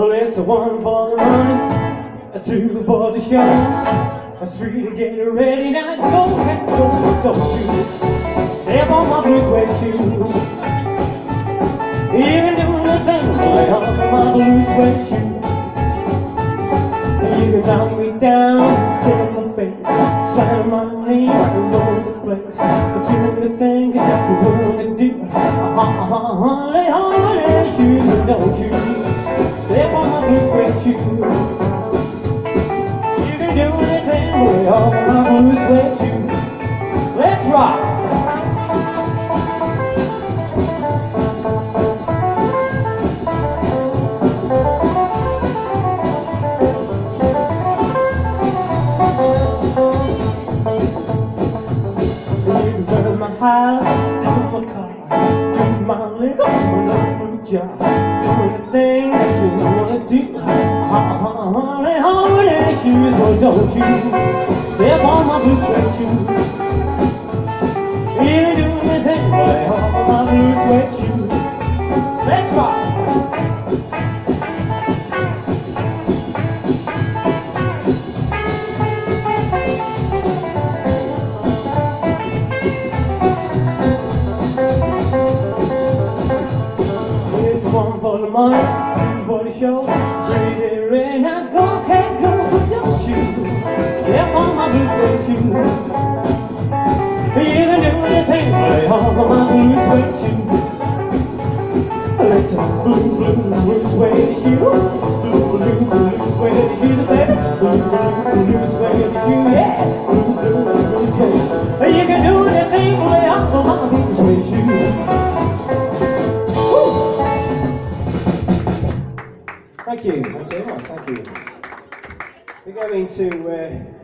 Well, it's a one for the money, a two for the show, a three to get ready. Now go, go, don't you step on my blue suede shoe. You can do nothing lay on my blue suede shoe. You can knock me down, step in my face, sign my name all over the place. But do the thing that you wanna do. Uh-huh, uh-huh, lay on my shoes, don't you do anything, lay on my blue suede shoe. Let's rock. My house, my car, my liquor, job, do anything that you wanna do. Honey, shoes, but don't you step on my blue suede shoe. You do anything, lay on my blue suede shoe. Let's rock. It's one for the money, two for the show, three to on my blue suede shoe. You can do anything, lay on my blue suede shoe. It's a blue, blue, blue suede shoe. Blue, blue, baby. Blue, blue, blue suede shoe, yeah. Blue, blue, blue suede. You can do anything, lay on my blue suede shoe. Thank you. Much. Thank you. We're going to uh,